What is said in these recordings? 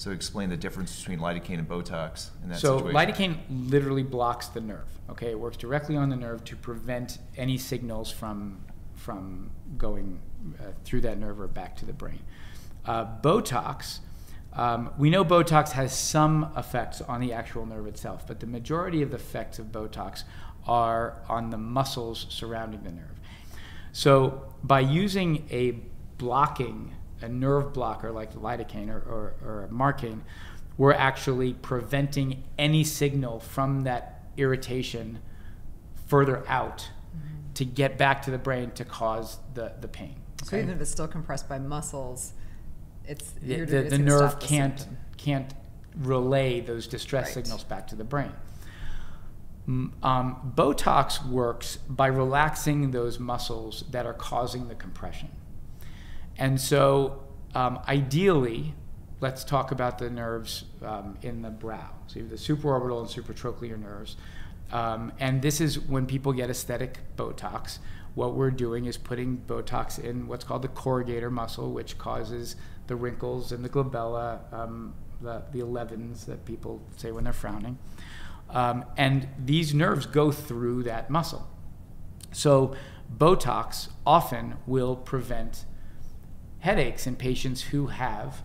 So explain the difference between lidocaine and Botox in that so situation. lidocaine literally blocks the nerve. Okay, it works directly on the nerve to prevent any signals from from going uh, through that nerve or back to the brain. Uh, Botox, um, we know Botox has some effects on the actual nerve itself, but the majority of the effects of Botox are on the muscles surrounding the nerve. So by using a blocking a nerve blocker like lidocaine or, or, or marcaine, we're actually preventing any signal from that irritation further out mm-hmm. to get back to the brain to cause the, the pain. So even if it's still compressed by muscles, it's the, the, the nerve can't can't relay those distress right. signals back to the brain. Um, Botox works by relaxing those muscles that are causing the compression. And so, um, ideally, let's talk about the nerves um, in the brow. So you have the supraorbital and supratrochlear nerves. Um, and this is when people get aesthetic Botox. What we're doing is putting Botox in what's called the corrugator muscle, which causes the wrinkles and the glabella, um, the, the 11s that people say when they're frowning. Um, and these nerves go through that muscle. So Botox often will prevent headaches in patients who have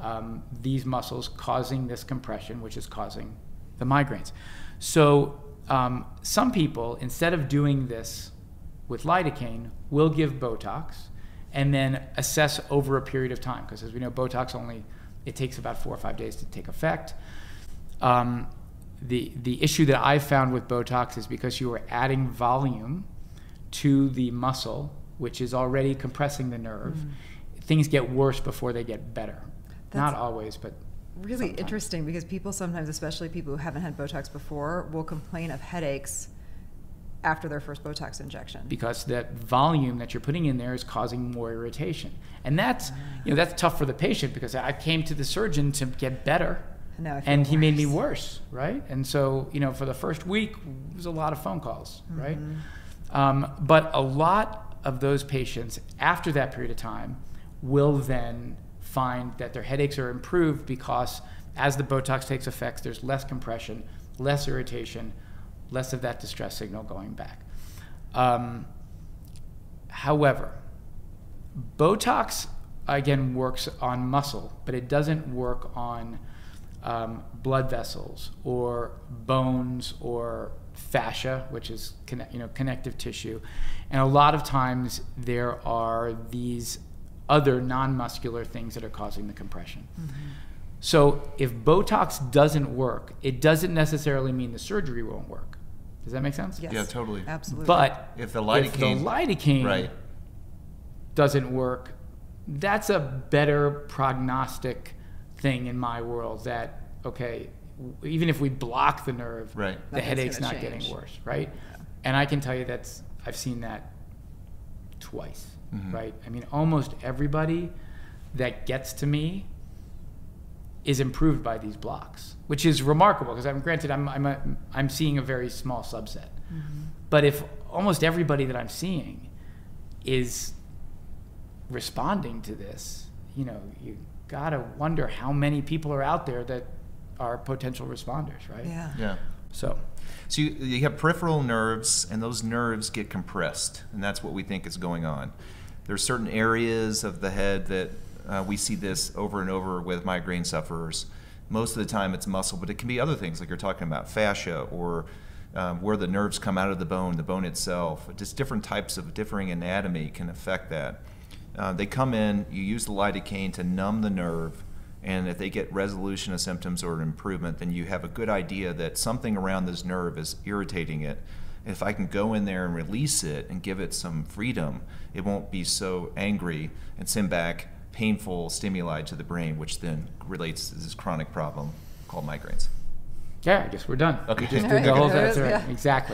um, these muscles causing this compression, which is causing the migraines. So um, some people, instead of doing this with lidocaine, will give Botox and then assess over a period of time. Because as we know, Botox only it takes about four or five days to take effect. Um, the the issue that I've found with Botox is because you are adding volume to the muscle, which is already compressing the nerve. Mm things get worse before they get better. That's Not always, but really sometimes. interesting because people sometimes, especially people who haven't had Botox before, will complain of headaches after their first Botox injection. Because that volume that you're putting in there is causing more irritation. And that's, you know, that's tough for the patient because I came to the surgeon to get better. and he made me worse, right? And so, you know, for the first week, it was a lot of phone calls, mm-hmm. right? Um, but a lot of those patients, after that period of time, will then find that their headaches are improved because as the Botox takes effect, there's less compression, less irritation, less of that distress signal going back. Um, however, Botox again works on muscle, but it doesn't work on um, blood vessels or bones or fascia, which is you know connective tissue, and a lot of times there are these other non-muscular things that are causing the compression. Mm-hmm. So if Botox doesn't work, it doesn't necessarily mean the surgery won't work. Does that make sense? Yes. Yeah, totally. Absolutely. But if the lidocaine, if the lidocaine right. doesn't work, that's a better prognostic thing in my world that okay, even if we block the nerve, right. the headache's not change. getting worse, right? Yeah. And I can tell you that's I've seen that twice mm-hmm. right? I mean, almost everybody that gets to me is improved by these blocks, which is remarkable because I'm granted I'm I'm a, I'm seeing a very small subset, mm-hmm. but if almost everybody that I'm seeing is responding to this, you know, you gotta wonder how many people are out there that are potential responders, right? Yeah. Yeah. So. So you, you have peripheral nerves, and those nerves get compressed, and that's what we think is going on. There are certain areas of the head that uh, we see this over and over with migraine sufferers. Most of the time it's muscle, but it can be other things like you're talking about fascia or um, where the nerves come out of the bone, the bone itself. Just different types of differing anatomy can affect that. Uh, they come in, you use the lidocaine to numb the nerve, and if they get resolution of symptoms or an improvement, then you have a good idea that something around this nerve is irritating it if I can go in there and release it and give it some freedom, it won't be so angry and send back painful stimuli to the brain, which then relates to this chronic problem called migraines. Yeah, I guess we're done. Okay. We just did the whole, that's right. Exactly.